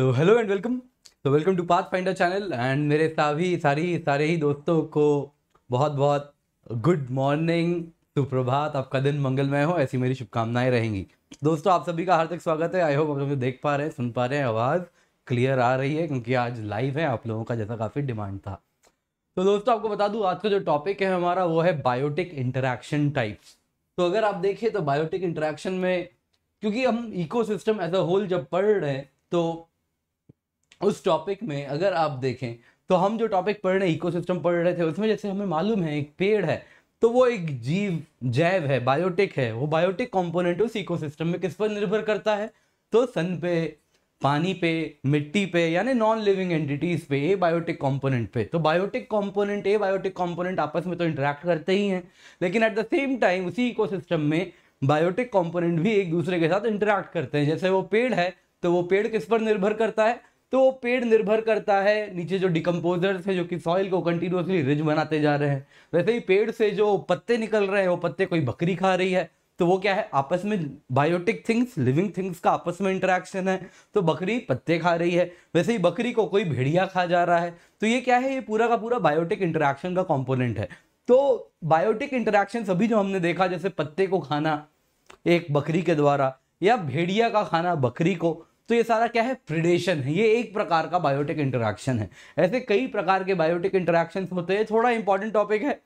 तो hello and welcome तो welcome to path finder channel and मेरे सभी, सारी, सारे ही दोस्तों को बहुत बहुत गुड मॉर्निंग सुप्रभात, आपका दिन मंगलमय हो, ऐसी मेरी शुभकामनाएँ रहेंगी। दोस्तों, आप सभी का हार्दिक स्वागत है। आई होप आप लोग देख पा रहे हैं, सुन पा रहे हैं, आवाज़ क्लियर आ रही है, क्योंकि आज लाइव है, आप लोगों का जैसा काफ़ी डिमांड था। तो दोस्तों, आपको बता दूँ, आज का जो टॉपिक है हमारा, वो है बायोटिक इंटरेक्शन टाइप्स तो अगर आप देखें तो बायोटिक इंटरेक्शन में, क्योंकि हम इकोसिस्टम एज अ होल जब पढ़ रहे हैं तो उस टॉपिक में अगर आप देखें तो हम जो टॉपिक पढ़ रहे हैं इकोसिस्टम पढ़ रहे थे, उसमें जैसे हमें मालूम है, एक पेड़ है तो वो एक जीव, जैव है बायोटिक है, वो बायोटिक कंपोनेंट उस इकोसिस्टम में किस पर निर्भर करता है? तो सन पे, पानी पे, मिट्टी पे, यानी नॉन लिविंग एंटिटीज पे ए बायोटिक कंपोनेंट पे। तो biotic component abiotic component आपस में तो इंटरेक्ट करते ही हैं, लेकिन एट द सेम टाइम उसी इकोसिस्टम में बायोटिक कंपोनेंट भी एक दूसरे के साथ इंटरेक्ट करते हैं। जैसे वो पेड़ है तो वो पेड़ किस पर निर्भर करता है? तो पेड़ निर्भर करता है नीचे जो डिकम्पोजर्स है, जो कि सॉइल को कंटिन्यूसली रिज बनाते जा रहे हैं। वैसे ही पेड़ से जो पत्ते निकल रहे हैं, वो पत्ते कोई बकरी खा रही है तो वो क्या है? आपस में बायोटिक थिंग्स लिविंग थिंग्स का आपस में इंटरेक्शन है तो बकरी पत्ते खा रही है। वैसे ही बकरी को कोई भेड़िया खा जा रहा है तो ये क्या है? ये पूरा का पूरा बायोटिक इंटरेक्शन का कॉम्पोनेंट है। तो बायोटिक इंटरेक्शन सभी जो हमने देखा, जैसे पत्ते को खाना एक बकरी के द्वारा, या भेड़िया का खाना बकरी को तो ये सारा क्या है? प्रिडेशन है। ये एक प्रकार का बायोटिक इंटरेक्शन है। ऐसे कई प्रकार के बायोटिक इंटरेक्शन होते हैं। थोड़ा इंपॉर्टेंट टॉपिक है।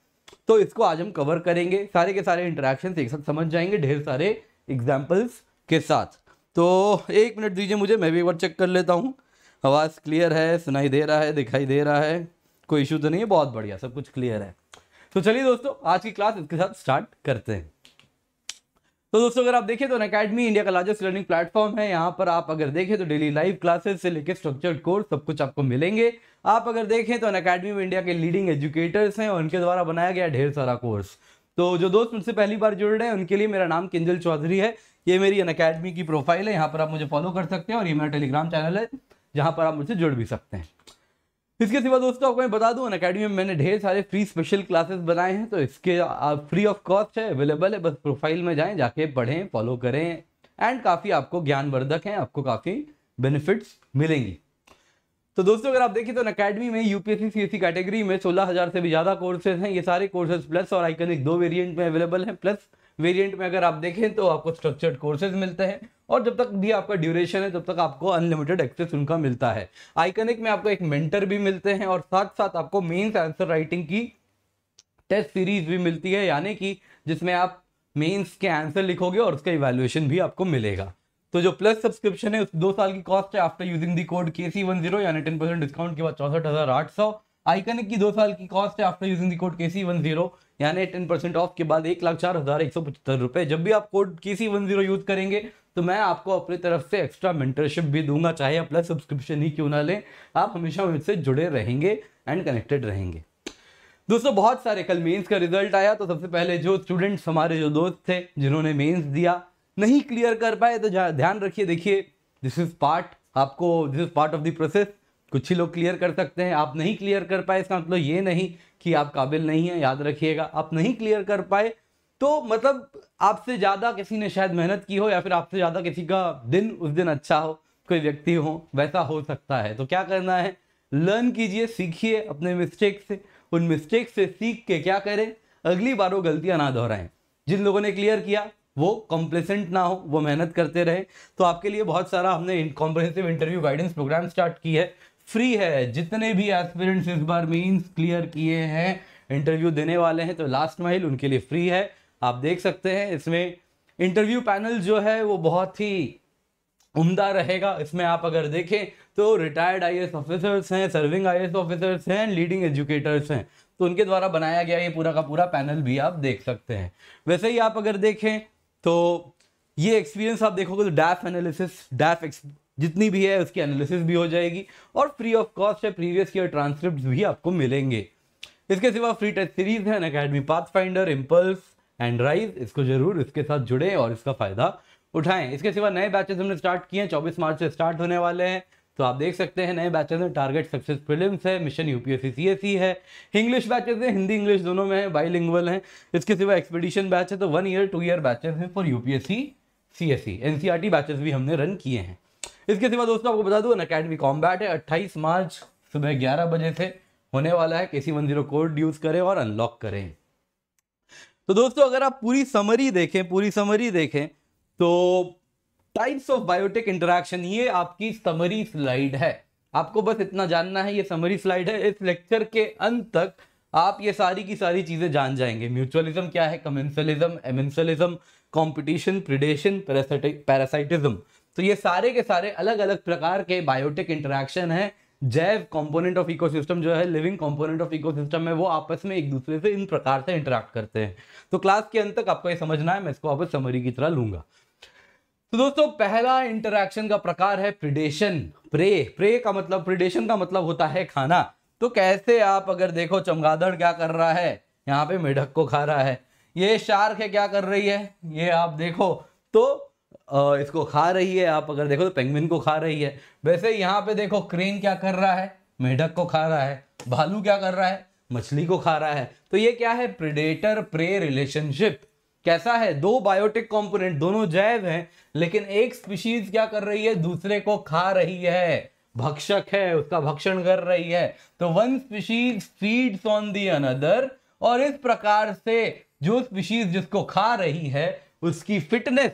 तो इसको आज हम कवर करेंगे। सारे के सारे इंटरेक्शन एक साथ समझ जाएँगे ढेर सारे एग्जाम्पल्स के साथ। तो एक मिनट दीजिए मुझे, मैं भी एक बार चेक कर लेता हूँ। आवाज़ क्लियर है, सुनाई दे रहा है, दिखाई दे रहा है। कोई इशू तो नहीं है, बहुत बढ़िया, सब कुछ क्लियर है। तो चलिए दोस्तों, आज की क्लास इसके साथ स्टार्ट करते हैं। तो दोस्तों, अगर आप देखें तो अकेडमी इंडिया का लार्जेस्ट लर्निंग प्लेटफॉर्म है। यहाँ पर आप अगर देखें तो डेली लाइव क्लासेस से लेकर स्ट्रक्चर्ड कोर्स सब कुछ आपको मिलेंगे। आप अगर देखें तो अकेडमी में इंडिया के लीडिंग एजुकेटर्स हैं और उनके द्वारा बनाया गया ढेर सारा कोर्स तो जो दोस्त मुझसे पहली बार जुड़ रहे हैं, उनके लिए मेरा नाम किंजल चौधरी है। ये मेरी अन अकेडमी की प्रोफ़ाइल है। यहाँ पर आप मुझे फॉलो कर सकते हैं और ये मेरा टेलीग्राम चैनल है, जहाँ पर आप मुझसे जुड़ भी सकते हैं। इसके सिवा दोस्तों, आपको मैं बता दूँ अकेडमी में मैंने ढेर सारे फ्री स्पेशल क्लासेस बनाए हैं तो इसके फ्री ऑफ़ कॉस्ट है अवेलेबल है, बस प्रोफ़ाइल में जाएँ, जाके पढ़ें फॉलो करें एंड काफ़ी आपको ज्ञानवर्धक हैं, आपको काफ़ी बेनिफिट्स मिलेंगी। तो दोस्तों, अगर आप देखें तो अन अकेडमी में यूपीएससी सीएससी कैटेगरी में सोलह हज़ार से भी ज़्यादा कोर्सेज हैं, ये सारे कोर्सेज प्लस और आइकनिक दो वेरियंट में अवेलेबल हैं प्लस वेरिएंट में अगर आप देखें तो आपको स्ट्रक्चर्ड कोर्सेज मिलते हैं और जब तक भी आपका ड्यूरेशन है, तब तक आपको अनलिमिटेड एक्सेस उनका मिलता है। आइकनिक में आपको एक मेंटर भी मिलते हैं और साथ साथ आपको मेंस आंसर राइटिंग की टेस्ट सीरीज़ भी मिलती है, यानी कि जिसमें आप मेंस के आंसर लिखोगे और उसका इवेल्युएशन भी आपको मिलेगा। तो जो प्लस सब्सक्रिप्शन है, उस दो साल की कॉस्ट है after using the code K C one zero यानी टेन परसेंट डिस्काउंट के बाद चौसठ हज़ार आठ सौ। आइकनिक की दो साल की कॉस्ट है after using the code K C one zero यानी टेन परसेंट ऑफ़ के बाद एक लाख चार हज़ार एक सौ पचहत्तर रुपये जब भी आप code K C one zero use करेंगे तो मैं आपको अपनी तरफ़ से एक्स्ट्रा मेंटरशिप भी दूँगा, चाहे प्लस सब्सक्रिप्शन ही क्यों ना लें। आप हमेशा मुझसे जुड़े रहेंगे एंड कनेक्टेड रहेंगे। दोस्तों, बहुत सारे, कल मेंस का रिज़ल्ट आया तो सबसे पहले जो स्टूडेंट्स हमारे जो दोस्त थे, जिन्होंने मेंस दिया, नहीं क्लियर कर पाए तो ध्यान रखिए, देखिए दिस इज़ पार्ट आपको this is part of the process कुछ ही लोग क्लियर कर सकते हैं। आप नहीं क्लियर कर पाए इसका मतलब ये नहीं कि आप काबिल नहीं है, याद रखिएगा। आप नहीं क्लियर कर पाए तो मतलब आपसे ज़्यादा किसी ने शायद मेहनत की हो या फिर आपसे ज़्यादा किसी का दिन उस दिन अच्छा हो, कोई व्यक्ति हो, वैसा हो सकता है। तो क्या करना है? लर्न कीजिए, सीखिए अपने मिस्टेक से। उन मिस्टेक से सीख के क्या करें? अगली बार वो गलतियाँ ना दोहराएँ। जिन लोगों ने क्लियर किया, वो कॉम्प्लेसेंट ना हो, वो मेहनत करते रहे। तो आपके लिए बहुत सारा हमने comprehensive interview guidance program start की है। फ्री है। जितने भी एस्पिरेंट्स इस बार मीन्स क्लियर किए हैं इंटरव्यू देने वाले हैं तो लास्ट माइल उनके लिए फ्री है। आप देख सकते हैं, इसमें इंटरव्यू पैनल जो है, वो बहुत ही उम्दा रहेगा। इसमें आप अगर देखें तो रिटायर्ड आई ऑफिसर्स हैं सर्विंग आई ऑफिसर्स हैं लीडिंग एजुकेटर्स हैं। तो उनके द्वारा बनाया गया ये पूरा का पूरा पैनल भी आप देख सकते हैं। वैसे ही आप अगर देखें तो ये एक्सपीरियंस आप देखोगे तो डैफ एनालिसिस डैफ जितनी भी है उसकी एनालिसिस भी हो जाएगी और फ्री ऑफ़ कॉस्ट है प्रीवियस ईयर ट्रांसक्रिप्ट भी आपको मिलेंगे। इसके सिवा फ्री टेस्ट सीरीज़ है academy path finder impulse and rise इसको ज़रूर इसके साथ जुड़े और इसका फ़ायदा उठाएँ। इसके सिवा नए बैचेस हमने स्टार्ट किए हैं, चौबीस मार्च से स्टार्ट होने वाले हैं। तो आप देख सकते हैं, नए बैचेस में टारगेट सक्सेस प्रीलिम्स है मिशन यूपीएससी सीएससी है। इंग्लिश बैचेस है, हिंदी इंग्लिश दोनों में है बाईलिंगुअल है। इसके सिवा एक्सपीडिशन बैच है तो one year two year batches हैं for UPSC CSC NCERT batches भी हमने रन किए हैं। इसके सिवा दोस्तों आपको बता दूँ अकेडमी कॉम्बैट है। 28 मार्च सुबह 11 बजे से होने वाला है। K C one zero code use करें और अनलॉक करें। तो दोस्तों, अगर आप पूरी समरी देखें, पूरी समरी देखें तो टाइप्स ऑफ़ बायोटेक इंटरेक्शन ये आपकी समरी स्लाइड है। आपको बस इतना जानना है, ये समरी स्लाइड है। इस लेक्चर के अंत तक आप ये सारी की सारी चीज़ें जान जाएँगे। म्यूचुअलिज्म क्या है? Commensalism amensalism competition predation parasitism तो ये सारे के सारे अलग अलग प्रकार के बायोटिक इंटरेक्शन है। जैव कंपोनेंट ऑफ़ इकोसिस्टम जो है लिविंग कंपोनेंट ऑफ़ इकोसिस्टम में वो आपस में एक दूसरे से इन प्रकार से इंटरेक्ट करते हैं। तो क्लास के अंत तक आपको ये समझना है, मैं इसको वापस समरी की तरह लूँगा। तो दोस्तों, पहला इंटरेक्शन का प्रकार है प्रिडेशन प्रे प्रे का मतलब प्रिडेशन का मतलब होता है खाना। तो कैसे आप अगर देखो, चमगादड़ क्या कर रहा है? यहाँ पे मेढक को खा रहा है। ये शार्क है, क्या कर रही है? ये आप देखो। तो इसको खा रही है, आप अगर देखो तो पेंगुइन को खा रही है। वैसे यहाँ पे देखो, क्रेन क्या कर रहा है? मेढक को खा रहा है। भालू क्या कर रहा है? मछली को खा रहा है। तो ये क्या है? प्रिडेटर प्रे रिलेशनशिप कैसा है? दो बायोटिक कंपोनेंट दोनों जैव हैं, लेकिन एक स्पीशीज क्या कर रही है? दूसरे को खा रही है। भक्षक है, उसका भक्षण कर रही है। तो one species feeds on the another और इस प्रकार से जो स्पीशीज जिसको खा रही है, उसकी फिटनेस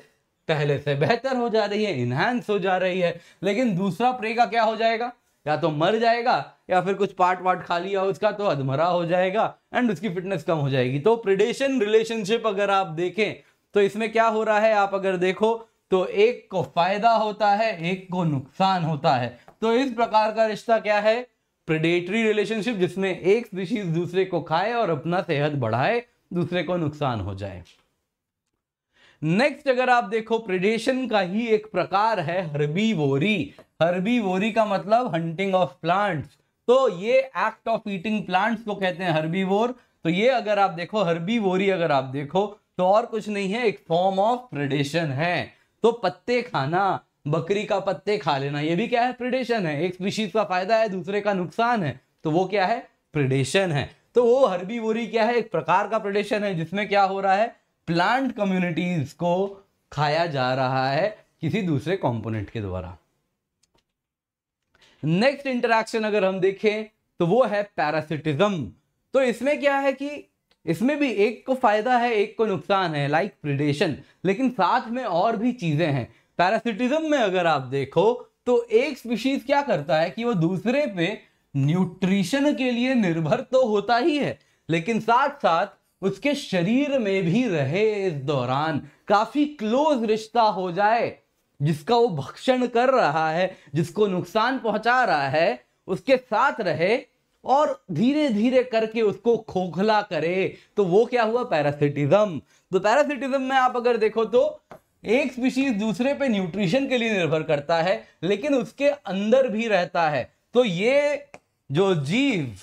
पहले से बेहतर हो जा रही है इनहेंस हो जा रही है, लेकिन दूसरा प्रे का क्या हो जाएगा? या तो मर जाएगा, या फिर कुछ पार्ट वार्ट खा लिया उसका तो अधमरा हो जाएगा एंड उसकी फिटनेस कम हो जाएगी। तो प्रिडेशन रिलेशनशिप अगर आप देखें तो इसमें क्या हो रहा है, आप अगर देखो तो एक को फ़ायदा होता है, एक को नुकसान होता है। तो इस प्रकार का रिश्ता क्या है? प्रिडेटरी रिलेशनशिप जिसमें एक स्पीशीज दूसरे को खाए और अपना सेहत बढ़ाए, दूसरे को नुकसान हो जाए। नेक्स्ट अगर आप देखो प्रिडेशन का ही एक प्रकार है हर्बीवोरी हर्बीवोरी का मतलब हंटिंग ऑफ़ प्लांट्स तो ये एक्ट ऑफ़ ईटिंग प्लांट्स को कहते हैं हर्बीवोर तो ये अगर आप देखो हर्बीवोरी अगर आप देखो तो और कुछ नहीं है, एक फॉर्म ऑफ़ प्रिडेशन है. तो पत्ते खाना, बकरी का पत्ते खा लेना, ये भी क्या है प्रिडेशन है. एक स्पीशीज का फ़ायदा है, दूसरे का नुकसान है. तो वो क्या है प्रिडेशन है. तो वो हर्बीवोरी क्या है, एक प्रकार का प्रिडेशन है, जिसमें क्या हो रहा है प्लांट कम्युनिटीज को खाया जा रहा है किसी दूसरे कंपोनेंट के द्वारा। नेक्स्ट इंटरेक्शन अगर हम देखें तो वो है पैरासिटिज्म। तो इसमें क्या है कि इसमें भी एक को फ़ायदा है, एक को नुकसान है लाइक प्रिडेशन लेकिन साथ में और भी चीज़ें हैं। पैरासिटिज्म में अगर आप देखो तो एक स्पीशीज क्या करता है कि वो दूसरे पे न्यूट्रिशन के लिए निर्भर तो होता ही है, लेकिन साथ साथ उसके शरीर में भी रहे इस दौरान। काफ़ी क्लोज रिश्ता हो जाए, जिसका वो भक्षण कर रहा है, जिसको नुकसान पहुँचा रहा है, उसके साथ रहे और धीरे धीरे करके उसको खोखला करे तो वो क्या हुआ? पैरासिटिज्म तो पैरासिटिज्म में आप अगर देखो तो एक स्पीशीज दूसरे पे न्यूट्रिशन के लिए निर्भर करता है, लेकिन उसके अंदर भी रहता है। तो ये जो जीव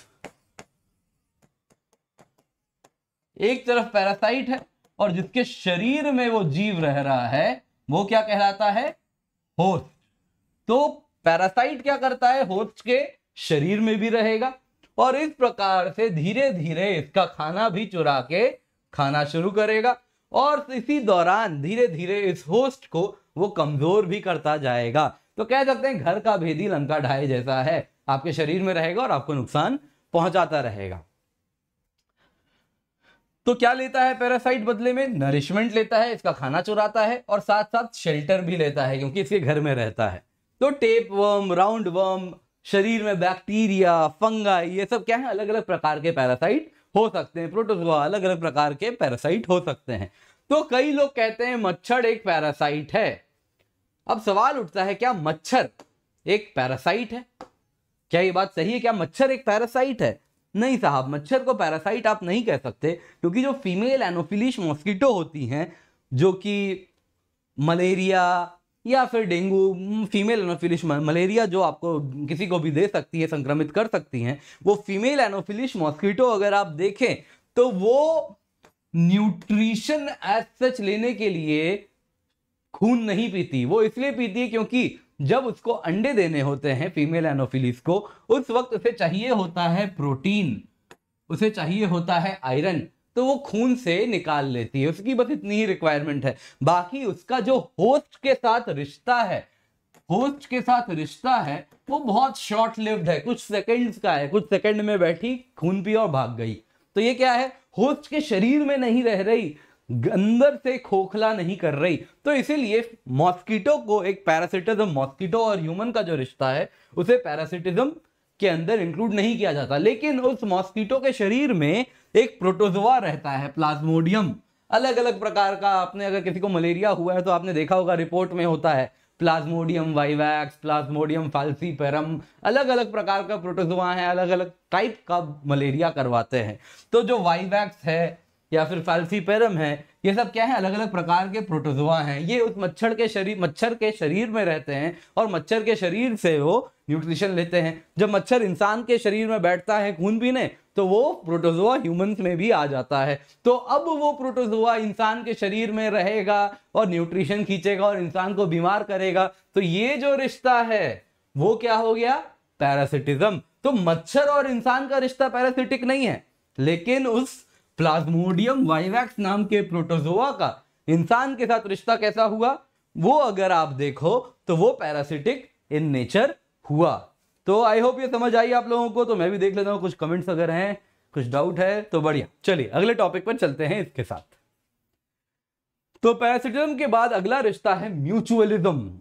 एक तरफ़ पैरासाइट है और जिसके शरीर में वो जीव रह रहा है, वो क्या कहलाता है? होस्ट। तो पैरासाइट क्या करता है? होस्ट के शरीर में भी रहेगा और इस प्रकार से धीरे धीरे इसका खाना भी चुरा के खाना शुरू करेगा और इसी दौरान धीरे धीरे इस होस्ट को वो कमज़ोर भी करता जाएगा। तो कह सकते हैं घर का भेदी लंका ढाई जैसा है, आपके शरीर में रहेगा और आपको नुकसान पहुंचाता रहेगा। तो क्या लेता है पैरासाइट बदले में? नरिशमेंट लेता है, इसका खाना चुराता है और साथ साथ शेल्टर भी लेता है क्योंकि इसके घर में रहता है। तो टेप वर्म, राउंड वर्म, शरीर में बैक्टीरिया फंगा ये सब क्या है? अलग अलग प्रकार के पैरासाइट हो सकते हैं। प्रोटोजोआ अलग अलग प्रकार के पैरासाइट हो सकते हैं। तो कई लोग कहते हैं मच्छर एक पैरासाइट है। अब सवाल उठता है, क्या मच्छर एक पैरासाइट है? क्या ये बात सही है? क्या मच्छर एक पैरासाइट है? नहीं साहब, मच्छर को पैरासाइट आप नहीं कह सकते, क्योंकि जो फीमेल एनोफिलिश मॉस्किटो होती हैं, जो कि मलेरिया या फिर डेंगू फीमेल एनोफिलिश मलेरिया जो आपको किसी को भी दे सकती है, संक्रमित कर सकती हैं, वो फीमेल एनोफिलिश मॉस्किटो अगर आप देखें तो वो न्यूट्रिशन एज सच लेने के लिए खून नहीं पीती। वो इसलिए पीती है क्योंकि जब उसको अंडे देने होते हैं फीमेल एनोफिलिस को, उस वक्त उसे चाहिए होता है प्रोटीन, उसे चाहिए होता है आयरन तो वो खून से निकाल लेती है। उसकी बस इतनी ही रिक्वायरमेंट है। बाकी उसका जो होस्ट के साथ रिश्ता है होस्ट के साथ रिश्ता है, वो बहुत शॉर्ट लिव्ड है। कुछ सेकंड्स का है। कुछ सेकंड में बैठी, खून पी और भाग गई। तो ये क्या है? होस्ट के शरीर में नहीं रह रही। अंदर से खोखला नहीं कर रही। तो इसीलिए मॉस्किटो को एक पैरासिटिज्म मॉस्किटो और ह्यूमन का जो रिश्ता है, उसे पैरासिटिज्म के अंदर इंक्लूड नहीं किया जाता। लेकिन उस मॉस्किटो के शरीर में एक प्रोटोजोआ रहता है प्लाज्मोडियम अलग अलग प्रकार का आपने अगर किसी को मलेरिया हुआ है तो आपने देखा होगा रिपोर्ट में होता है। प्लाज्मोडियम वाइवैक्स प्लाज्मोडियम फाल्सीपेरम अलग अलग प्रकार का प्रोटोजोआ है अलग अलग टाइप का मलेरिया करवाते हैं। तो जो वाइवैक्स है या फिर फाल्सीपेरम है, ये सब क्या है? अलग अलग प्रकार के प्रोटोजोआ हैं। ये उस मच्छर के शरीर मच्छर के शरीर में रहते हैं और मच्छर के शरीर से वो न्यूट्रिशन लेते हैं। जब मच्छर इंसान के शरीर में बैठता है खून पीने तो वो प्रोटोजोआ ह्यूमंस में भी आ जाता है। तो अब वो प्रोटोजोआ इंसान के शरीर में रहेगा और न्यूट्रिशन खींचेगा और इंसान को बीमार करेगा। तो ये जो रिश्ता है, वो क्या हो गया? पैरासिटिज्म। तो मच्छर और इंसान का रिश्ता पैरासिटिक नहीं है, लेकिन उस प्लाज्मोडियम वाइवैक्स नाम के प्रोटोजोआ का इंसान के साथ रिश्ता कैसा हुआ? वो अगर आप देखो तो वो पैरासिटिक इन नेचर हुआ। तो आई होप ये समझ आई आप लोगों को तो मैं भी देख लेता हूँ, कुछ कमेंट्स अगर हैं, कुछ डाउट है तो बढ़िया। चलिए, अगले टॉपिक पर चलते हैं इसके साथ। तो पैरासिटिज्म के बाद अगला रिश्ता है म्यूचुअलिज्म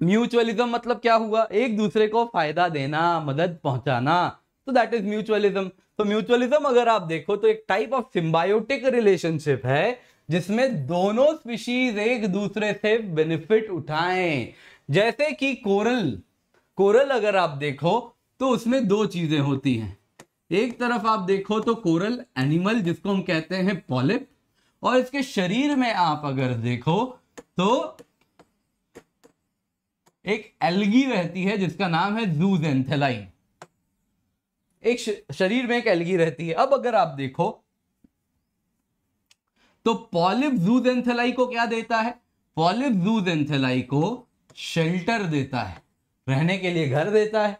म्यूचुअलिज्म मतलब क्या हुआ? एक दूसरे को फ़ायदा देना, मदद पहुंचाना। तो दैट इज़ म्यूचुअलिज्म तो म्यूचुअलिज्म अगर आप देखो तो एक टाइप ऑफ़ सिंबायोटिक रिलेशनशिप है, जिसमें दोनों स्पीशीज एक दूसरे से बेनिफिट उठाएँ। जैसे कि कोरल। कोरल अगर आप देखो तो उसमें दो चीज़ें होती हैं। एक तरफ़ आप देखो तो कोरल एनिमल जिसको हम कहते हैं पॉलिप और इसके शरीर में आप अगर देखो तो एक एल्गी रहती है, जिसका नाम है जूज एंथेलाइन एक शरीर में एक एलगी रहती है। अब अगर आप देखो तो पॉलिप जूजेंथेलाई को क्या देता है? पॉलिप जूजेंथेलाई को शेल्टर देता है, रहने के लिए घर देता है।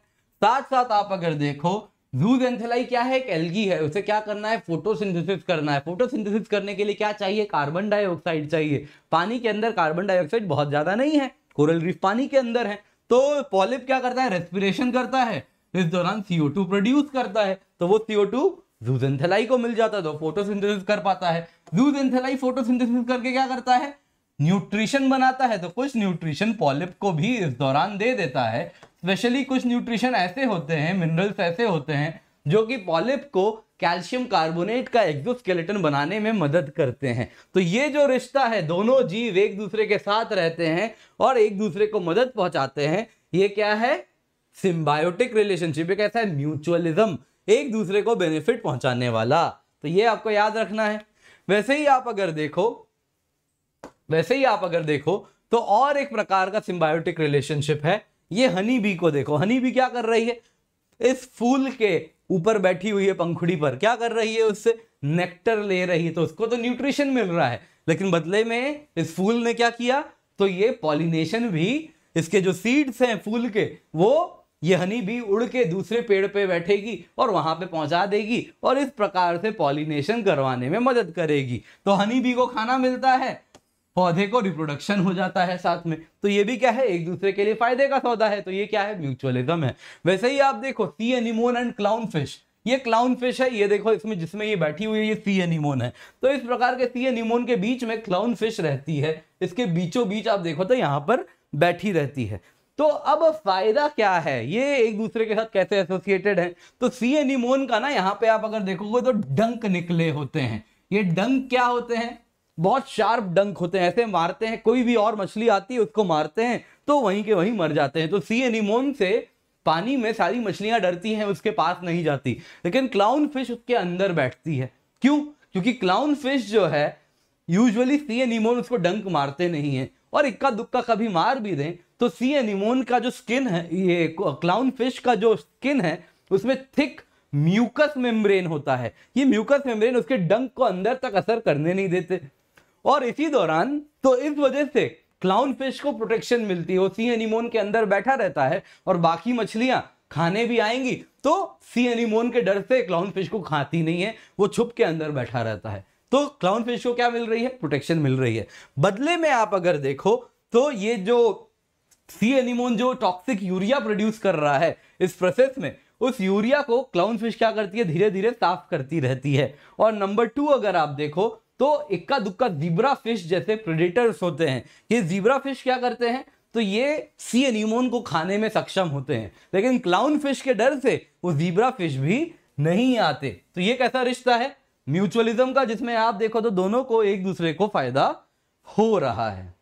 साथ साथ आप अगर देखो, जूजेंथेलाई क्या है? एक एल्गी है, उसे क्या करना है? फोटोसिंथेसिस करना है। फोटोसिंथेसिस करने के लिए क्या चाहिए? कार्बन डाइऑक्साइड चाहिए। पानी के अंदर कार्बन डाइऑक्साइड बहुत ज़्यादा नहीं है, कोरल रीफ पानी के अंदर है। तो पॉलिप क्या करता है? रेस्पिरेशन करता है। इस दौरान CO2 प्रोड्यूस करता है तो वो CO2 जूजेंथेलाई को मिल जाता है तो फोटोसिंथेसिस कर पाता है। जूजेंथेलाई फोटोसिंथेसिस करके क्या करता है? न्यूट्रिशन बनाता है तो कुछ न्यूट्रिशन पॉलिप को भी इस दौरान दे देता है। स्पेशली कुछ न्यूट्रिशन ऐसे होते हैं मिनरल्स ऐसे होते हैं, जो कि पॉलिप को कैल्शियम कार्बोनेट का एक्सोस्केलेटन बनाने में मदद करते हैं। तो ये जो रिश्ता है, दोनों जीव एक दूसरे के साथ रहते हैं और एक दूसरे को मदद पहुंचाते हैं। ये क्या है? सिम्बायोटिक रिलेशनशिप, एक ऐसा है म्यूचुअलिज्म, एक दूसरे को बेनिफिट पहुँचाने वाला। तो ये आपको याद रखना है। वैसे ही आप अगर देखो, वैसे ही आप अगर देखो तो और एक प्रकार का सिम्बायोटिक रिलेशनशिप है। ये हनी बी को देखो। हनी बी क्या कर रही है? इस फूल के ऊपर बैठी हुई है पंखुड़ी पर। क्या कर रही है उससे? नेक्टर ले रही है। तो उसको तो न्यूट्रिशन मिल रहा है। लेकिन बदले में इस फूल ने क्या किया? तो ये पॉलिनेशन भी, इसके जो सीड्स हैं फूल के, वो ये हनी भी उड़ के दूसरे पेड़ पे बैठेगी और वहाँ पे पहुँचा देगी और इस प्रकार से पॉलिनेशन करवाने में मदद करेगी। तो हनी बी को खाना मिलता है, पौधे को रिप्रोडक्शन हो जाता है साथ में। तो ये भी क्या है, एक दूसरे के लिए फ़ायदे का सौदा है। तो ये क्या है म्यूचुअलिज्म है। वैसे ही आप देखो sea anemone and clown fish ये क्लाउन फ़िश है, ये देखो इसमें जिसमें ये बैठी हुई है, ये सी एनिमोन है। तो इस प्रकार के सी एनिमोन के बीच में क्लाउन फ़िश रहती है। इसके बीचों बीच आप देखो तो यहाँ पर बैठी रहती है। तो अब फ़ायदा क्या है? ये एक दूसरे के साथ कैसे एसोसिएटेड है? तो सी एनिमोन का ना, यहाँ पे आप अगर देखोगे तो डंक निकले होते हैं। ये डंक क्या होते हैं? बहुत शार्प डंक होते हैं। ऐसे मारते हैं, कोई भी और मछली आती है, उसको मारते हैं तो वहीं के वहीं मर जाते हैं। तो सी एनिमोन से पानी में सारी मछलियाँ डरती हैं, उसके पास नहीं जाती। लेकिन क्लाउन फ़िश उसके अंदर बैठती है। क्यों? क्योंकि क्लाउन फ़िश जो है यूजुअली सी एनिमोन उसको डंक मारते नहीं है। और इक्का दुक्का कभी मार भी दें तो सी एनिमोन का जो स्किन है, ये क्लाउन फ़िश का जो स्किन है, उसमें थिक म्यूकस मेम्ब्रेन होता है। ये म्यूकस मेम्ब्रेन उसके डंक को अंदर तक असर करने नहीं देते। और इसी दौरान तो इस वजह से क्लाउन फ़िश को प्रोटेक्शन मिलती है। वो सी एनिमोन के अंदर बैठा रहता है और बाकी मछलियाँ खाने भी आएँगी तो सी एनिमोन के डर से क्लाउन फ़िश को खाती नहीं है। वो छुप के अंदर बैठा रहता है। तो क्लाउन फ़िश को क्या मिल रही है? प्रोटेक्शन मिल रही है। बदले में आप अगर देखो तो ये जो सी एनिमोन जो टॉक्सिक यूरिया प्रोड्यूस कर रहा है इस प्रोसेस में, उस यूरिया को क्लाउन फ़िश क्या करती है? धीरे धीरे साफ़ करती रहती है। और नंबर टू अगर आप देखो तो इक्का दुक्का जीब्रा फ़िश जैसे प्रेडेटर्स होते हैं। ये जीब्रा फ़िश क्या करते हैं? तो ये सी एनिमोन को खाने में सक्षम होते हैं। लेकिन क्लाउन फ़िश के डर से वो जीब्रा फ़िश भी नहीं आते। तो ये कैसा रिश्ता है? म्यूचुअलिज्म का, जिसमें आप देखो तो दोनों को एक दूसरे को फ़ायदा हो रहा है।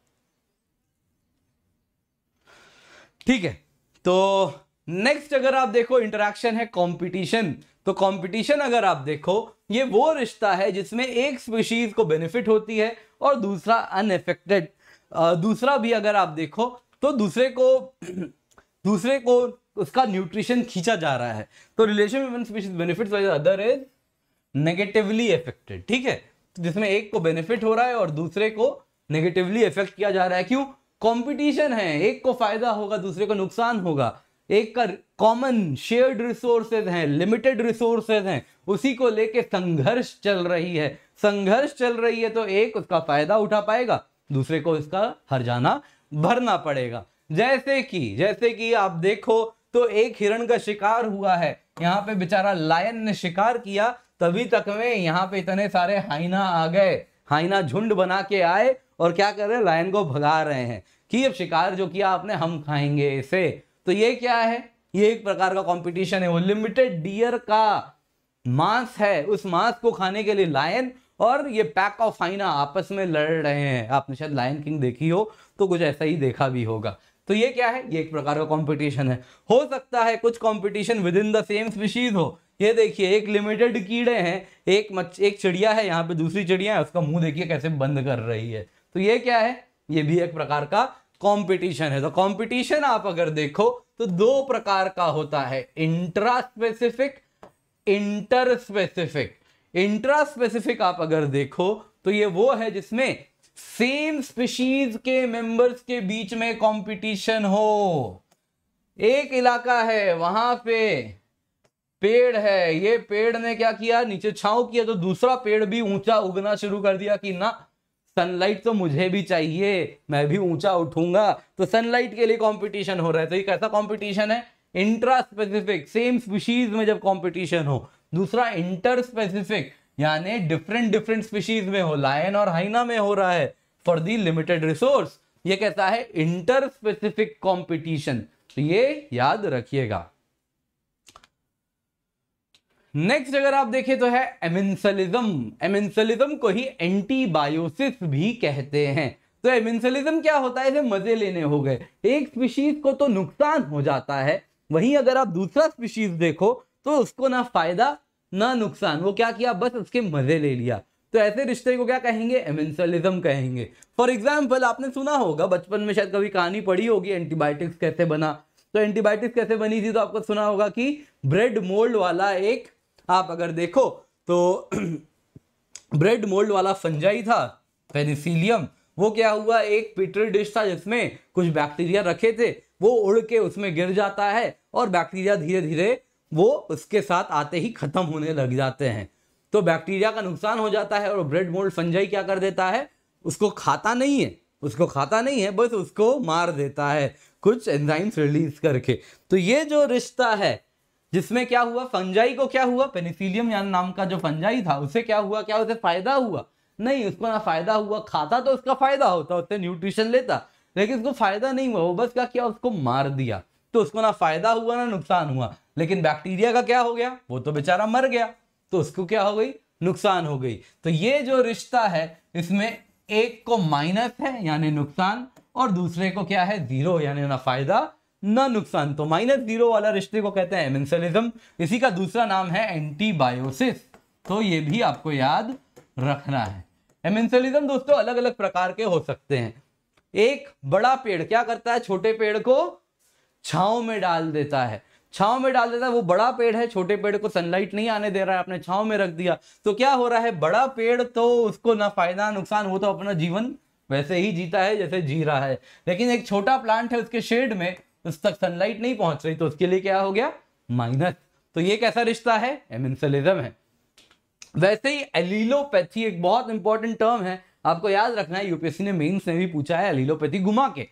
ठीक है? तो नेक्स्ट अगर आप देखो इंटरेक्शन है कंपटीशन तो कंपटीशन अगर आप देखो, ये वो रिश्ता है जिसमें एक स्पीशीज को बेनिफिट होती है और दूसरा अनएफेक्टेड दूसरा भी अगर आप देखो तो दूसरे को दूसरे को उसका न्यूट्रिशन खींचा जा रहा है। तो रिलेशन में species benefit other is negatively affected ठीक है? जिसमें एक को बेनिफिट हो रहा है और दूसरे को नेगेटिवली इफ़ेक्ट किया जा रहा है। क्यों? कंपटीशन है। एक को फ़ायदा होगा, दूसरे को नुकसान होगा। एक का कॉमन शेयर्ड रिसोर्सेज हैं लिमिटेड रिसोर्सेज हैं, उसी को लेके संघर्ष चल रही है। संघर्ष चल रही है तो एक उसका फ़ायदा उठा पाएगा, दूसरे को इसका हर जाना भरना पड़ेगा। जैसे कि जैसे कि आप देखो तो एक हिरण का शिकार हुआ है। यहाँ पे बेचारा लायन ने शिकार किया, तभी तक में यहाँ पे इतने सारे हाइना आ गए। हाइना झुंड बना के आए और क्या कर रहे हैं? लायन को भगा रहे हैं कि अब शिकार जो किया आपने, हम खाएँगे इसे। तो ये क्या है? ये एक प्रकार का कंपटीशन है। वो लिमिटेड डियर का मांस है। उस मांस को खाने के लिए लायन और ये पैक ऑफ़ हाइना आपस में लड़ रहे हैं। आपने शायद लायन किंग देखी हो तो कुछ ऐसा ही देखा भी होगा। तो ये क्या है? ये एक प्रकार का कंपटीशन है। हो सकता है कुछ competition within the same species हो। ये देखिए, एक लिमिटेड कीड़े हैं। एक मच, एक चिड़िया है। यहाँ पे दूसरी चिड़िया है। उसका मुँह देखिए कैसे बंद कर रही है। तो ये क्या है? ये भी एक प्रकार का कंपटीशन है। तो कंपटीशन आप अगर देखो तो दो प्रकार का होता है। Intraspecific interspecific intraspecific आप अगर देखो तो ये वो है जिसमें सेम स्पीशीज के मेंबर्स के बीच में कंपटीशन हो। एक इलाका है, वहाँ पे पेड़ है। ये पेड़ ने क्या किया? नीचे छाव किया तो दूसरा पेड़ भी ऊँचा उगना शुरू कर दिया कि ना सनलाइट तो मुझे भी चाहिए, मैं भी ऊँचा उठूँगा। तो सनलाइट के लिए कंपटीशन हो रहा है तो ये कैसा कंपटीशन है इंट्रा स्पेसिफिक सेम स्पीशीज में जब कंपटीशन हो, दूसरा इंटर स्पेसिफिक यानी डिफरेंट डिफरेंट स्पीशीज में हो लायन और हाइना में हो रहा है फॉर दी लिमिटेड रिसोर्स ये कहता है इंटर स्पेसिफिक कॉम्पिटिशन तो ये याद रखिएगा। नेक्स्ट अगर आप देखें तो है एमिनसलिज्म एमिनसलिज्म को ही एंटीबायोसिस भी कहते हैं. तो एमिनसलिज्म क्या होता है? इसे मज़े लेने हो गए. एक स्पीशीज को तो नुकसान हो जाता है. वहीं अगर आप दूसरा स्पीशीज देखो तो उसको ना फ़ायदा, ना नुकसान. वो क्या किया? बस उसके मज़े ले लिया. तो ऐसे रिश्ते को क्या कहेंगे? एमिनसलिज्म कहेंगे. फॉर एग्ज़ाम्पल आपने सुना होगा, बचपन में शायद कभी कहानी पढ़ी होगी एंटीबायोटिक्स कैसे बना? तो एंटीबायोटिक्स कैसे बनी थी? तो आपको सुना होगा कि ब्रेड मोल्ड वाला एक आप अगर देखो तो ब्रेड मोल्ड वाला फंजाई था, पेनिसिलियम। वो क्या हुआ? एक पिटर डिश था जिसमें कुछ बैक्टीरिया रखे थे। वो उड़ के उसमें गिर जाता है और बैक्टीरिया धीरे धीरे वो उसके साथ आते ही खत्म होने लग जाते हैं। तो बैक्टीरिया का नुकसान हो जाता है और ब्रेड मोल्ड फंजाई क्या कर देता है? उसको खाता नहीं है। उसको खाता नहीं है, बस उसको मार देता है। कुछ एंजाइम्स रिलीज़ करके। तो ये जो रिश्ता है जिसमें क्या हुआ? फंजाई को क्या हुआ? पेनिसिलियम नाम का जो फंजाई था, उसे क्या हुआ? क्या उसे फ़ायदा हुआ? नहीं, उसको ना फ़ायदा हुआ। खाता तो उसका फ़ायदा होता, उससे न्यूट्रिशन लेता, लेकिन उसको फ़ायदा नहीं हुआ। वो बस क्या किया? उसको मार दिया। तो उसको ना फ़ायदा हुआ, ना नुकसान हुआ। लेकिन बैक्टीरिया का क्या हो गया? वो तो बेचारा मर गया। तो उसको क्या हो गई? नुकसान हो गई। तो ये जो रिश्ता है, इसमें एक को माइनस है, यानी नुकसान, और दूसरे को क्या है? ज़ीरो यानी ना फ़ायदा ना नुकसान। तो माइनस ज़ीरो वाला रिश्ते को कहते हैं एमेंसलिज्म इसी का दूसरा नाम है एंटीबायोसिस तो ये भी आपको याद रखना है। एमेंसलिज्म दोस्तों अलग अलग प्रकार के हो सकते हैं। एक बड़ा पेड़ क्या करता है? छोटे पेड़ को छाव में डाल देता है। छाव में डाल देता है, वो बड़ा पेड़ है, छोटे पेड़ को सनलाइट नहीं आने दे रहा है, आपने छाव में रख दिया। तो क्या हो रहा है? बड़ा पेड़ तो उसको ना फ़ायदा, नुकसान, वो तो अपना जीवन वैसे ही जीता है, जैसे जी रहा है। लेकिन एक छोटा प्लांट है, उसके शेड में उस तक सनलाइट नहीं पहुँच रही तो उसके लिए क्या हो गया? माइनस तो ये कैसा रिश्ता है? एमिनसलिज्म है। वैसे ही एलिलोपैथी एक बहुत इंपॉर्टेंट टर्म है। आपको याद रखना है यूपीएससी ने मेंस में भी पूछा है एलिलोपैथी घुमा के।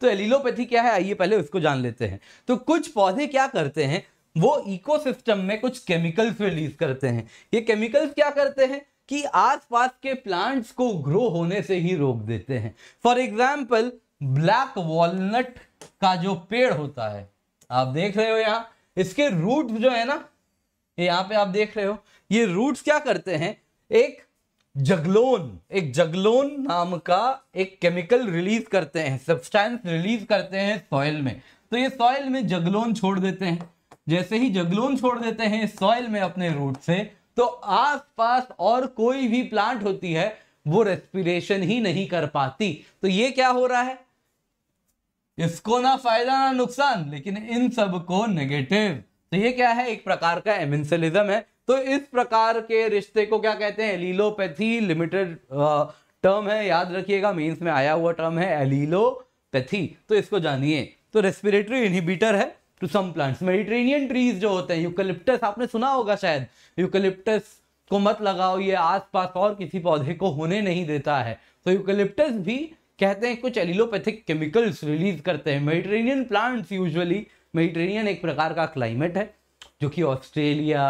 तो एलिलोपैथी क्या है? आइए पहले उसको जान लेते हैं। तो कुछ पौधे क्या करते हैं? वो इकोसिस्टम में कुछ केमिकल्स रिलीज़ करते हैं। ये केमिकल्स क्या करते हैं? कि आसपास के प्लांट्स को ग्रो होने से ही रोक देते हैं। फॉर एग्ज़ाम्पल ब्लैक वॉलनट का जो पेड़ होता है, आप देख रहे हो यहाँ? इसके रूट जो है ना यहाँ पे आप देख रहे हो, ये रूट्स क्या करते हैं? एक जगलोन एक जगलोन नाम का एक केमिकल रिलीज़ करते हैं सब्सटेंस रिलीज़ करते हैं सॉइल में। तो ये सॉइल में जगलोन छोड़ देते हैं। जैसे ही जगलोन छोड़ देते हैं सॉइल में अपने रूट से तो आसपास और कोई भी प्लांट होती है, वो रेस्पिरेशन ही नहीं कर पाती। तो ये क्या हो रहा है? इसको ना फ़ायदा ना नुकसान, लेकिन इन सबको नेगेटिव तो ये क्या है? एक प्रकार का एमिनसलिज्म है। तो इस प्रकार के रिश्ते को क्या कहते हैं? एलिलोपैथी लिमिटेड टर्म है। याद रखिएगा मीन्स में आया हुआ टर्म है एलिलोपैथी तो इसको जानिए। तो रेस्पिरेटरी इनहिबिटर है to some plants Mediterranean trees जो होते हैं यूकलिप्टस आपने सुना होगा शायद। यूकलिप्टस को मत लगाओ, ये आसपास और किसी पौधे को होने नहीं देता है। तो यूकलिप्टस भी कहते हैं कुछ एलिलोपैथिक केमिकल्स रिलीज़ करते हैं। मेडिटेरेनियन प्लांट्स यूजुअली मेडिटेरेनियन एक प्रकार का क्लाइमेट है, जो कि ऑस्ट्रेलिया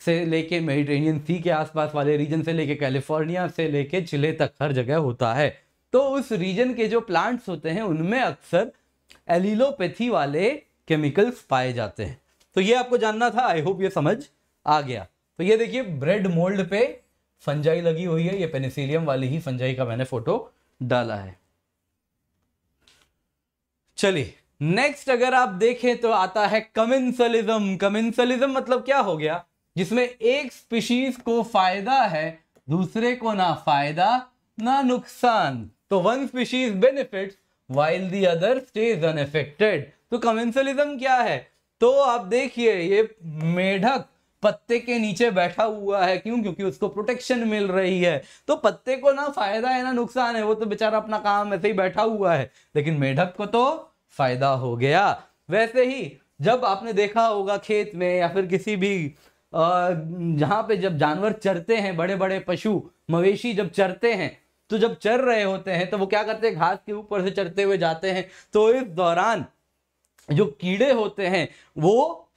से लेके मेडिटेरेनियन सी के आसपास वाले रीजन से लेके कैलिफ़ोर्निया से लेके चिले तक हर जगह होता है। तो उस रीजन के जो प्लांट्स होते हैं, उनमें अक्सर एलिलोपैथी वाले केमिकल्स पाए जाते हैं। तो ये आपको जानना था आई होप ये समझ आ गया। तो ये देखिए ब्रेड मोल्ड पे फंजाई लगी हुई है। ये पेनिसिलियम वाली ही फंजाई का मैंने फ़ोटो डाला है। चलिए नेक्स्ट अगर आप देखें तो आता है कमिंसलिज्म कमिंसलिज्म मतलब क्या हो गया? जिसमें एक स्पीशीज को फ़ायदा है, दूसरे को ना फ़ायदा, ना नुकसान। तो one species benefit while the other stage unaffected तो कमेंसलिज्म क्या है? तो आप देखिए, ये मेढक पत्ते के नीचे बैठा हुआ है। क्यों? क्योंकि उसको प्रोटेक्शन मिल रही है। तो पत्ते को ना फ़ायदा है ना नुकसान है। वो तो बेचारा अपना काम ऐसे ही बैठा हुआ है। लेकिन मेढक को तो फ़ायदा हो गया। वैसे ही जब आपने देखा होगा खेत में या फिर किसी भी जहाँ पे जब जानवर चरते हैं बड़े बड़े पशु, मवेशी जब चरते हैं तो जब चर रहे होते हैं तो वो क्या करते हैं? घास के ऊपर से चढ़ते हुए जाते हैं। तो इस दौरान जो कीड़े होते हैं, वो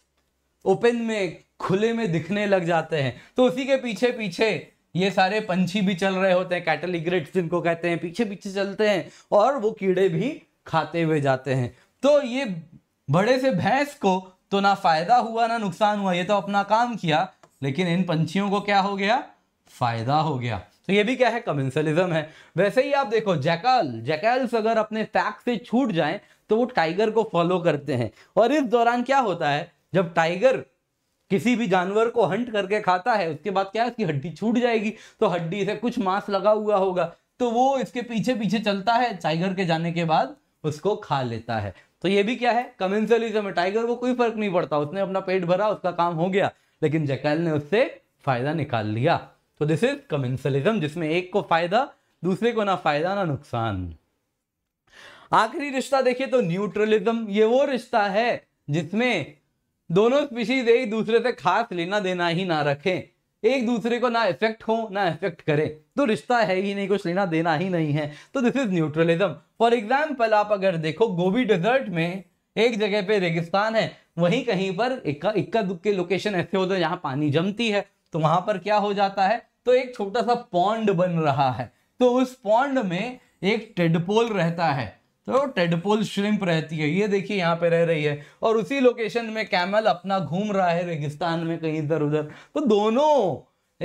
ओपन में, खुले में दिखने लग जाते हैं। तो उसी के पीछे पीछे ये सारे पंछी भी चल रहे होते हैं कैटल इग्रेट्स जिनको कहते हैं, पीछे पीछे चलते हैं और वो कीड़े भी खाते हुए जाते हैं। तो ये बड़े से भैंस को तो ना फ़ायदा हुआ, ना नुकसान हुआ, ये तो अपना काम किया, लेकिन इन पंछियों को क्या हो गया? फ़ायदा हो गया। तो ये भी क्या है? कमेंसलिज्म है। वैसे ही आप देखो, जैकल, जैकल्स अगर अपने पैक से छूट जाएँ तो वो टाइगर को फॉलो करते हैं। और इस दौरान क्या होता है? जब टाइगर किसी भी जानवर को हंट करके खाता है, उसके बाद क्या है, उसकी हड्डी छूट जाएगी तो हड्डी से कुछ मांस लगा हुआ होगा तो वो इसके पीछे पीछे चलता है टाइगर के जाने के बाद उसको खा लेता है। तो ये भी क्या है कमेंसलिज्म टाइगर को कोई फ़र्क नहीं पड़ता, उसने अपना पेट भरा, उसका काम हो गया, लेकिन जैकल ने उससे फ़ायदा निकाल लिया। तो दिस इज़ कमेंसलिज्म जिसमें एक को फ़ायदा, दूसरे को ना फ़ायदा, ना नुकसान। आखिरी रिश्ता देखिए तो न्यूट्रलिज्म ये वो रिश्ता है, जिसमें दोनों स्पीशीज एक दूसरे से खास लेना देना ही ना रखें। एक दूसरे को ना इफ़ेक्ट हो, ना इफ़ेक्ट करे। तो रिश्ता है ही नहीं, कुछ लेना देना ही नहीं है। तो this is neutralism for example आप अगर देखो गोभी डेजर्ट में एक जगह पे रेगिस्तान है। वहीं कहीं पर इक्का इक्का दुक्के लोकेशन ऐसे होते हैं जहाँ पानी जमती है। तो वहाँ पर क्या हो जाता है? तो एक छोटा सा पॉन्ड बन रहा है। तो उस पॉन्ड में एक टेडपोल रहता है। तो टेडपोल श्रिम्प रहती है, ये देखिए यहाँ पे रह रही है। और उसी लोकेशन में कैमल अपना घूम रहा है, रेगिस्तान में कहीं इधर उधर। तो दोनों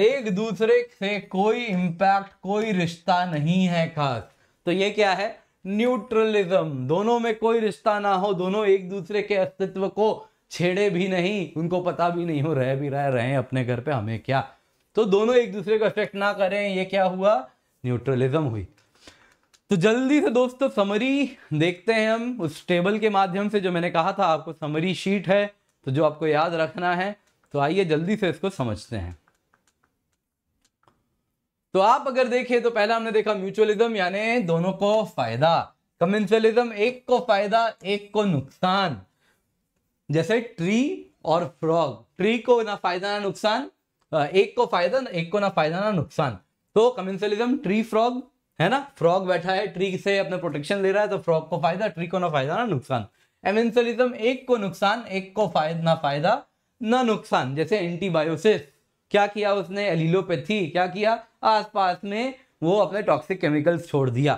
एक दूसरे से कोई इम्पैक्ट कोई रिश्ता नहीं है खास। तो ये क्या है? न्यूट्रलिज्म दोनों में कोई रिश्ता ना हो, दोनों एक दूसरे के अस्तित्व को छेड़े भी नहीं, उनको पता भी नहीं हो, रह भी रह रहे अपने घर पे, हमें क्या? तो दोनों एक दूसरे को अफेक्ट ना करें, ये क्या हुआ? न्यूट्रलिज्म हुई। तो जल्दी से दोस्तों समरी देखते हैं हम उस टेबल के माध्यम से जो मैंने कहा था, आपको समरी शीट है तो जो आपको याद रखना है तो आइए जल्दी से इसको समझते हैं। तो आप अगर देखें तो पहला हमने देखा म्यूचुअलिज्म यानी दोनों को फ़ायदा कमेंसलिज्म एक को फ़ायदा, एक को नुकसान। जैसे ट्री और फ्रॉग ट्री को ना फ़ायदा, ना नुकसान एक को फ़ायदा, एक को ना फ़ायदा, ना नुकसान। तो कमेंसलिज्म ट्री फ्रॉग है ना? फ्रॉग बैठा है ट्री से अपना प्रोटेक्शन ले रहा है तो फ्रॉग को फ़ायदा ट्री को ना फ़ायदा, ना नुकसान। एमेंसलिज्म एक को नुकसान, एक को फ़ायदा ना फ़ायदा, ना नुकसान। जैसे एंटीबायोसिस क्या किया उसने? एलिलोपैथी क्या किया? आसपास में वो अपने टॉक्सिक केमिकल्स छोड़ दिया।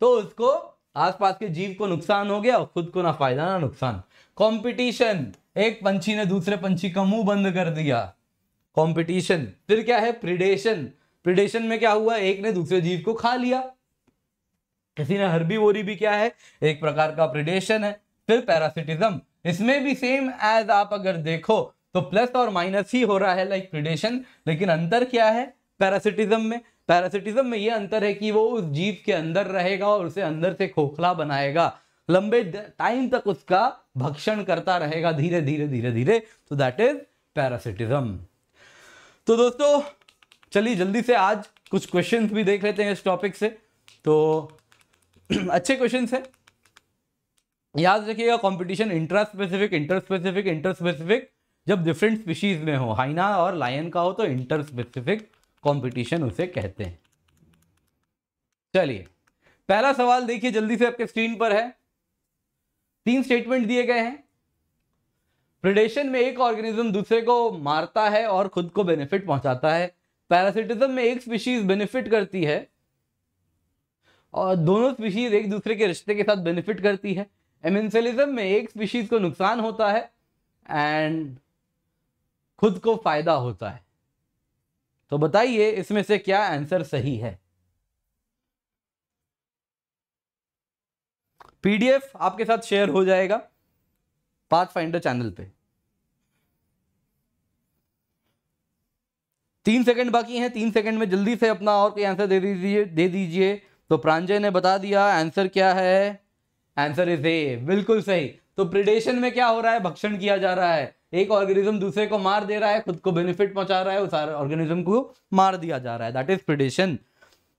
तो उसको आसपास के जीव को नुकसान हो गया और खुद को ना फ़ायदा, ना नुकसान। कंपटीशन एक पंछी ने दूसरे पंछी का मुँह बंद कर दिया। कंपटीशन फिर क्या है? प्रिडेशन प्रिडेशन में क्या हुआ? एक ने दूसरे जीव को खा लिया। किसी ने हरबी वोरी भी क्या है, एक प्रकार का प्रिडेशन है। फिर पैरासिटिज्म इसमें भी सेम एज आप अगर देखो तो प्लस और माइनस ही हो रहा है लाइक प्रिडेशन लेकिन अंतर क्या है? पैरासिटिज्म में। पैरासिटिज्म में ये अंतर है कि वो उस जीव के अंदर रहेगा और उसे अंदर से खोखला बनाएगा। लंबे टाइम तक उसका भक्षण करता रहेगा धीरे धीरे धीरे धीरे। तो दैट इज़ पैरासिटिज्म तो दोस्तों चलिए, जल्दी से आज कुछ क्वेश्चन भी देख लेते हैं इस टॉपिक से। तो अच्छे क्वेश्चन है। याद रखिएगा competition intraspecific interspecific interspecific जब डिफरेंट स्पीशीज में हो हाइना और लायन का हो तो इंटर स्पेसिफिक कंपटीशन उसे कहते हैं। चलिए, पहला सवाल देखिए, जल्दी से आपके स्क्रीन पर है। तीन स्टेटमेंट दिए गए हैं। प्रिडेशन में एक ऑर्गेनिज्म दूसरे को मारता है और खुद को बेनिफिट पहुंचाता है। पैरासिटिज्म में एक स्पीशीज बेनिफिट करती है और दोनों स्पीशीज एक दूसरे के रिश्ते के साथ बेनिफिट करती है। एमेंसलिज्म में एक स्पीशीज को नुकसान होता है एंड खुद को फ़ायदा होता है। तो बताइए, इसमें से क्या आंसर सही है? पीडीएफ आपके साथ शेयर हो जाएगा। पाथ फाइंडर चैनल पे। तीन सेकंड बाकी हैं, तीन सेकंड में जल्दी से अपना और कोई आंसर दे दीजिए दे दीजिए। तो प्रांजय ने बता दिया आंसर क्या है? आंसर इज़ ए बिल्कुल सही। तो प्रिडेशन में क्या हो रहा है? भक्षण किया जा रहा है। एक ऑर्गेनिज्म दूसरे को मार दे रहा है, खुद को बेनिफिट पहुँचा रहा है, उस ऑर्गेनिज्म को मार दिया जा रहा है। दैट इज़ प्रिडेशन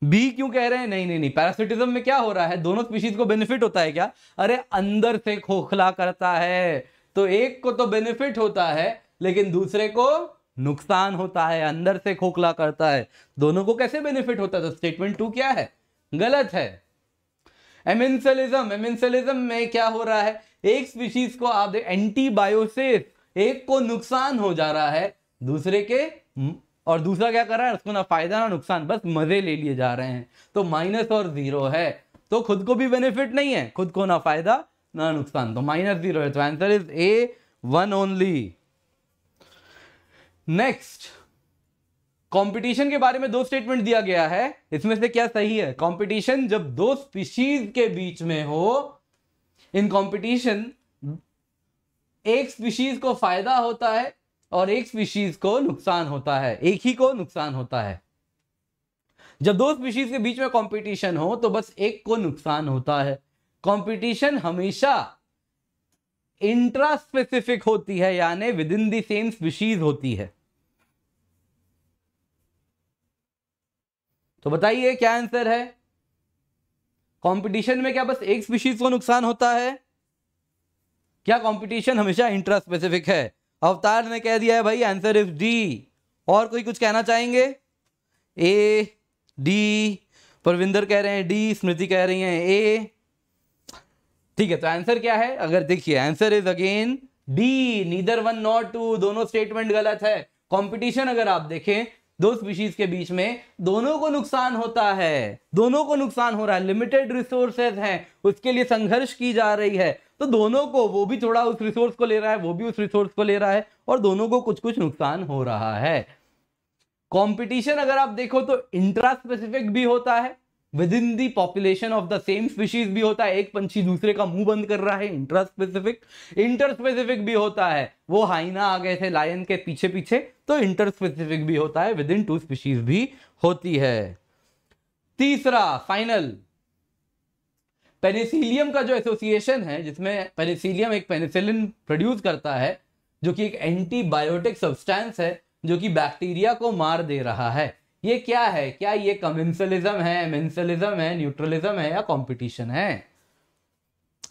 बी क्यों कह रहे हैं? नहीं नहीं नहीं। पैरासिटिज्म में क्या हो रहा है? दोनों स्पीशीज को बेनिफिट होता है क्या? अरे, अंदर से खोखला करता है। तो एक को तो बेनिफिट होता है, लेकिन दूसरे को नुकसान होता है, अंदर से खोखला करता है। दोनों को कैसे बेनिफिट होता है? तो स्टेटमेंट टू क्या है? गलत है। एमिनसेलिज्म एमिनसेलिज्म में क्या हो रहा है? एक स्पीशीज को आप एंटीबायोसिस एक को नुकसान हो जा रहा है। दूसरे के और दूसरा क्या कर रहा है? उसको ना फ़ायदा ना नुकसान, बस मज़े ले लिए जा रहे हैं। तो माइनस और ज़ीरो है। तो खुद को भी बेनिफिट नहीं है। खुद को ना फ़ायदा, ना नुकसान। तो माइनस ज़ीरो है। तो answer is A one only next competition के बारे में दो स्टेटमेंट दिया गया है। इसमें से क्या सही है? कंपटीशन जब दो स्पीशीज के बीच में हो इन कंपटीशन एक स्पीशीज को फ़ायदा होता है और एक स्पीशीज को नुकसान होता है। एक ही को नुकसान होता है। जब दो स्पीशीज के बीच में कंपटीशन हो तो बस एक को नुकसान होता है। कंपटीशन हमेशा इंट्रा स्पेसिफिक होती है, यानी within the same species होती है। तो बताइए, क्या आंसर है? कंपटीशन में क्या बस एक स्पीशीज को नुकसान होता है? क्या कंपटीशन हमेशा इंट्रा स्पेसिफिक है? अवतार ने कह दिया है भाई आंसर इज़ डी और कोई कुछ कहना चाहेंगे? ए डी परविंदर कह रहे हैं डी स्मृति कह रही हैं ए ठीक है तो आंसर क्या है? अगर देखिए answer is again D neither one not two दोनों स्टेटमेंट गलत है। कंपटीशन अगर आप देखें, दो स्पीशीज के बीच में दोनों को नुकसान होता है। दोनों को नुकसान हो रहा है। लिमिटेड रिसोर्सेज हैं, उसके लिए संघर्ष की जा रही है। तो दोनों को, वो भी थोड़ा उस रिसोर्स को ले रहा है, वो भी उस रिसोर्स को ले रहा है, और दोनों को कुछ कुछ नुकसान हो रहा है। कंपटीशन अगर आप देखो तो इंट्रा स्पेसिफिक भी होता है within the population of the same species भी होता है। एक पंछी दूसरे का मुँह बंद कर रहा है इंट्रा स्पेसिफिक इंटर स्पेसिफिक भी होता है। वो हाइना आ गए थे लायन के पीछे पीछे तो इंटर स्पेसिफिक भी होता है। विद इन टू स्पीशीज भी होती है। तीसरा फाइनल पेनिसिलियम का जो एसोसिएशन है, जिसमें पेनिसिलियम एक पेनिसिलिन प्रोड्यूस करता है, जो कि एक एंटीबायोटिक सब्सटेंस है, जो कि बैक्टीरिया को मार दे रहा है। ये क्या है? क्या ये कमेंसलिज्म है मेंसलिज्म है न्यूट्रलिज्म है या कंपटीशन है?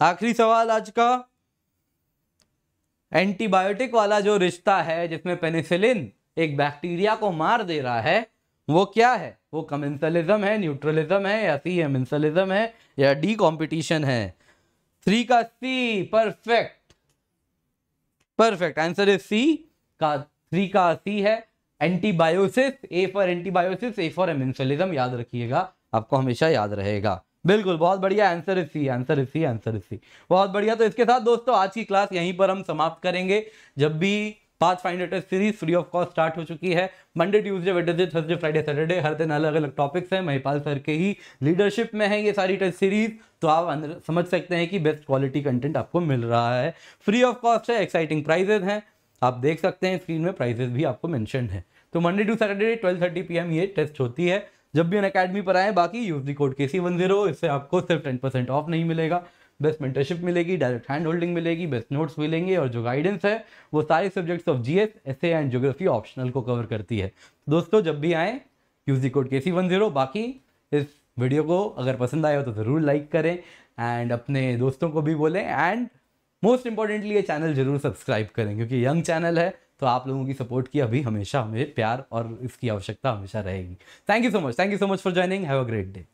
आखिरी सवाल आज का। एंटीबायोटिक वाला जो रिश्ता है, जिसमें पेनिसिलिन एक बैक्टीरिया को मार दे रहा है, वो क्या है? वो कमेंसलिज्म है न्यूट्रलिज्म है, या सी एमेंसलिज्म है, या डी कॉम्पिटिशन है? थ्री का C perfect perfect answer is C का थ्री का सी है antibiosis A for antibiosis A for amensalism याद रखिएगा, आपको हमेशा याद रहेगा। बिल्कुल, बहुत बढ़िया answer is C answer is C answer is C बहुत बढ़िया तो इसके साथ दोस्तों, आज की क्लास यहीं पर हम समाप्त करेंगे। जब भी path finder test series free of cost start हो चुकी है Monday Tuesday Wednesday Thursday Friday Saturday हर दिन अलग अलग टॉपिक्स हैं। महिपाल सर के ही लीडरशिप में है ये सारी टेस्ट सीरीज़ तो आप समझ सकते हैं कि बेस्ट क्वालिटी कंटेंट आपको मिल रहा है। फ्री ऑफ़ कॉस्ट है एक्साइटिंग प्राइजेज हैं। आप देख सकते हैं स्क्रीन में प्राइजेस भी आपको मैंशन है। तो Monday to Saturday twelve thirty P ये टेस्ट होती है। जब भी अन अकेडमी पर आए, बाकी यूज़ दी code K C one zero इससे आपको सिर्फ़ टेन परसेंट ऑफ़ नहीं मिलेगा। बेस्ट मेंटरशिप मिलेगी डायरेक्ट हैंड होल्डिंग मिलेगी बेस्ट नोट्स मिलेंगे और जो गाइडेंस है, वो सारे subjects of G S S and geography optional को कवर करती है। दोस्तों, जब भी आए यूज़ दी code K C one zero बाकी इस वीडियो को अगर पसंद आया हो तो ज़रूर लाइक करें एंड अपने दोस्तों को भी बोलें एंड मोस्ट इंपॉर्टेंटली ये चैनल ज़रूर सब्सक्राइब करें, क्योंकि यंग चैनल है तो आप लोगों की सपोर्ट की अभी हमेशा हमें प्यार और इसकी आवश्यकता हमेशा रहेगी। Thank you so much thank you so much for joining have a great day